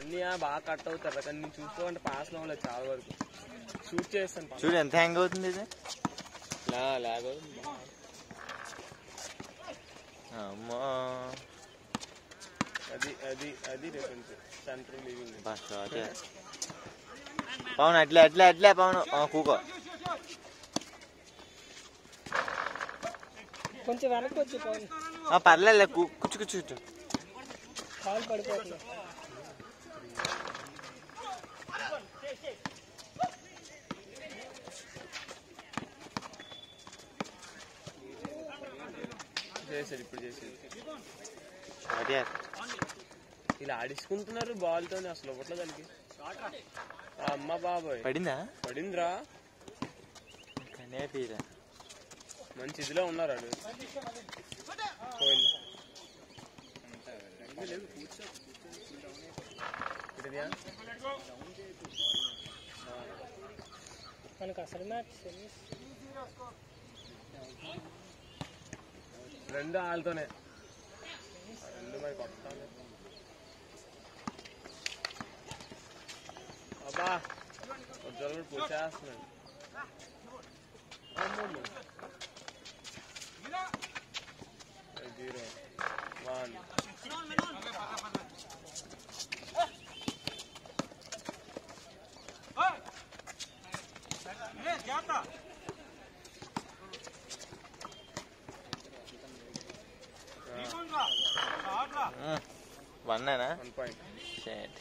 అన్ని బాగా కట్ అవుతారు కానీ నేను చూసుకోవాలంటే పాస్ లో చాలా వరకు షూట్ చేస్తాను పక్కన. చూడు ఎంత హ్యాంగ్ అవుతుంది ఇది లా లాగో అమ్మా అది అది అది డిఫరెన్స్ సెంటర్ లివింగ్ బా షాట్ పవన్ అట్లే అట్లే అట్లే పవన్ ఆ, కూకో కొంచెం వెనక్కి వచ్చి పవన్ ఆ, పర్లేదులే కూ- కూర్చో కూర్చో కూర్చో. కాలు పడిపోతున్నాయి చేసాడు ఇప్పుడు చేసేది ఇలా ఆడించుకుంటున్నారు బాల్ తోని అసలు ఒకట్లో దానికి. ఆ అమ్మ బాబాయ్. పడిందా? పడిందిరా. మంచి ఇదిలో ఉన్నారు వాడు పోయింది? మనకు అసలు మ్యాచ్ రెండు వాళ్ళతోనే రెండు మరి కొట్టాలి. అబ్బా పూసేస్తున్నాడు అమ్మమ్మ. Zero one. వన్ అయినా వన్ పాయింట్ షేట్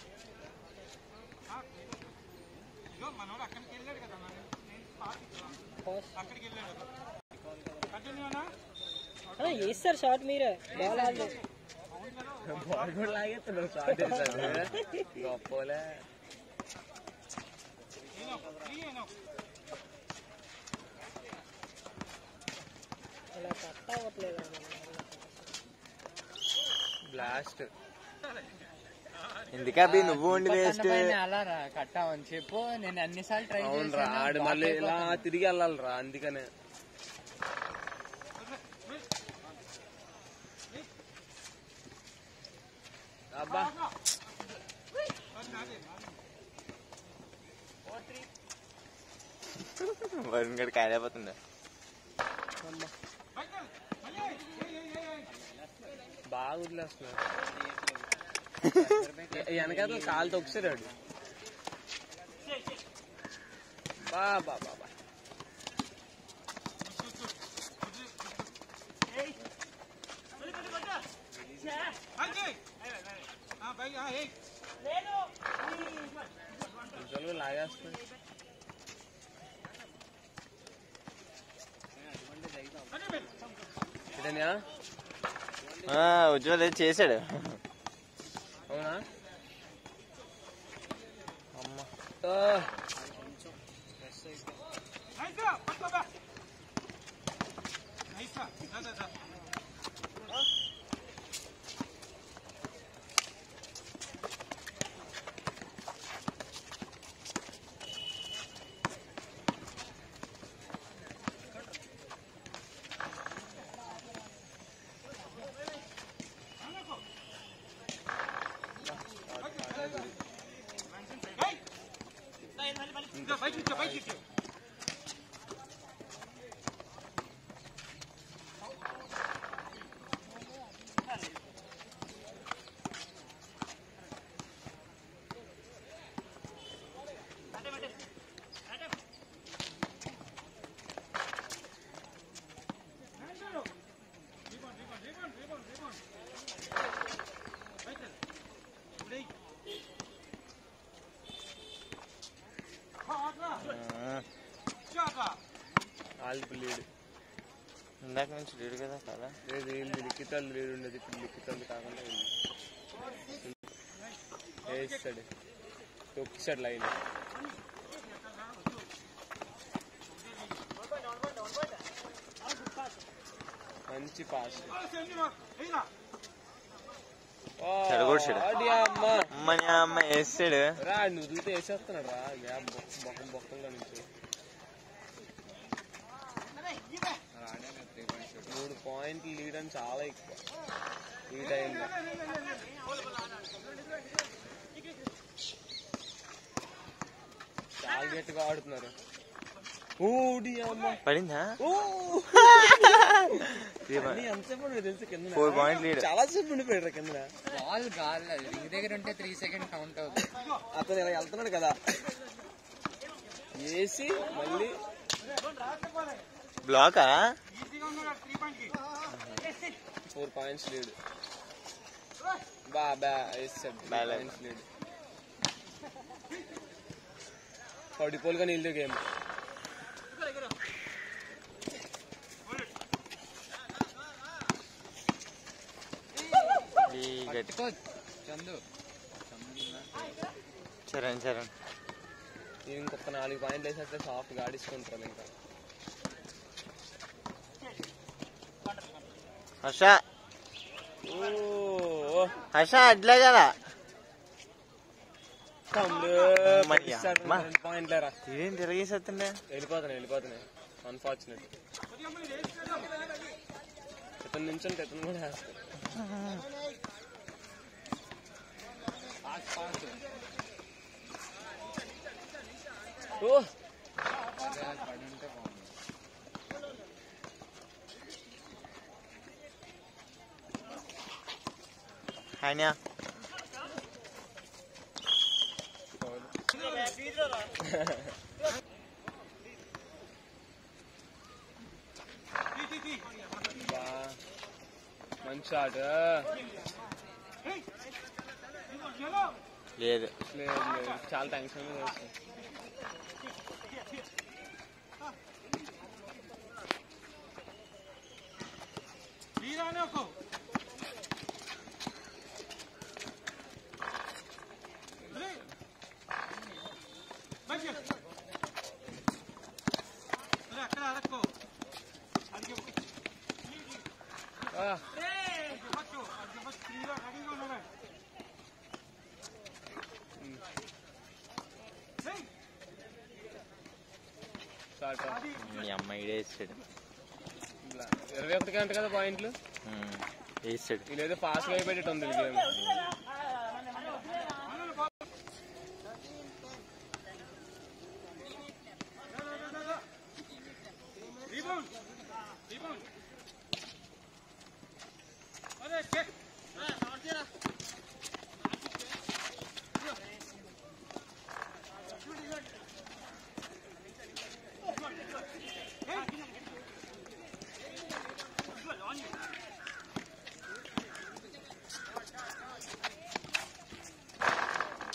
వేస్తారు షార్ట్ మీరే బాల్ ఆడలేదు బాల్ కూడా లాగేస్తున్నాడు షార్ట్ వేసాడు గొప్పలే ఇలా కట్ అవ్వట్లేదు బ్లాస్ట్ ఎందుకా నువ్వు ఉండి వేస్ట్ అలా రా కట్టామని చెప్పు. నేను అన్నిసార్లు ట్రై అవునరా ఆడు మళ్ళీ ఇలా తిరిగి వెళ్ళాలిరా అందుకనే. అబ్బా. వరుణ్ గడి కాలేపోతుందా బాగా వదిలేస్తున్నారు వెనకాల కాలు తొక్కిసాడు బా బా బా ఆ, ఉజ్వల్ చేశాడు. 아. 아 나이스! 바꿔봐! 나이스! 자자자. అమ్మ ఆ, వాళ్ళకి లీడ్. ఇందాక నుంచి లేడు కదా కదా లేదు వీళ్ళు లిఖితాలు లీడ్ ఉండేది ఇప్పుడు లిఖితాలు కాకుండా. వేస్తాడు తొక్కిసాడు లైన్. మంచి పాస్. అమ్మ. అమ్మ వేసాడు రా నువ్వు వదిలితే వేసేస్తున్నాడు రా. బొక్కం బొక్కల్లో నుంచి. మూడు పాయింట్లు లీడ్ అని చాలా ఎక్కువ. ఈ టైంలో ఇడియట్గా ఆడుతున్నారు. ఊడి అమ్మ. పడిందా? Four point lead. చాలా సేపు ఉండిపోయాడు కింద బాల్ గాలి రింగ్ దగ్గర ఉంటే త్రీ సెకండ్ కౌంట్ అవుతుంది. అతను ఇలా వెళ్తున్నాడు కదా. వేసి మళ్ళీ. బ్లాకా? Four points lead. లీడ్. పడిపోలుగా నీళ్ళు గేమ్. చరణ్ చరణ్. ఇంకొక నాలుగు పాయింట్లు వేసేస్తే సాఫ్ట్గా ఆడించుకుంటారు ఇంకా. హర్ష ఓ హర్ష అట్లే కదా తమ్ముడు అమ్మయ్య. అమ్మా. పాయింట్ లేరా ఇదేం తిరగేసేస్తుండే వెళ్ళిపోతున్నాయి వెళ్ళిపోతున్నాయి అన్ఫార్చునేట్ ఇతను నుంచి ఇతను కూడా వేస్తాడు పాస్ పాస్ ఓ పడి ఉంటే బాగుంది హాయ్నా బా మంచి షాట్ లేదు. లేదు లేదు చాలా టెన్షన్ మీద వేస్తుంది మీ అమ్మాయి వేసాడు ఇరవై ఒకటి గంట కదా పాయింట్లు? వేసాడు వీళ్ళేదో ఫాస్ట్గా అయిపోయేటట్టు ఉంది